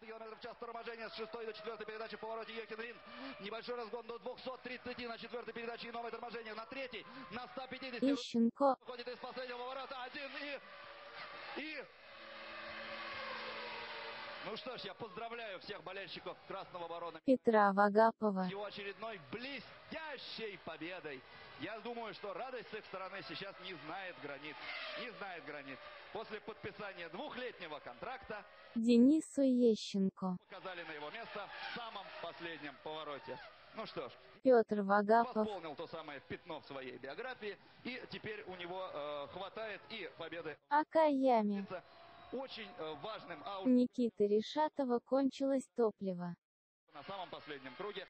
90 км в час торможения с 6 до 4 передачи в повороте Ехенрин. Небольшой разгон до 230 на 4 передаче и новое торможение на 3 на 150. Ищенко, Выходит из последнего поворота один и... И... Ну что ж, я поздравляю всех болельщиков Красного Ворона Петра Вагапова, его очередной блестящей победой. Я думаю, что радость с их стороны сейчас не знает границ. Не знает границ. После подписания двухлетнего контракта Денису Ещенко, показали на его место в самом последнем повороте. Ну что ж, Петр Вагапов, восполнил то самое пятно в своей биографии, и теперь у него э, хватает и победы Акаями. Очень э, важным Никиты Решатова кончилось топливо. на самом последнем круге.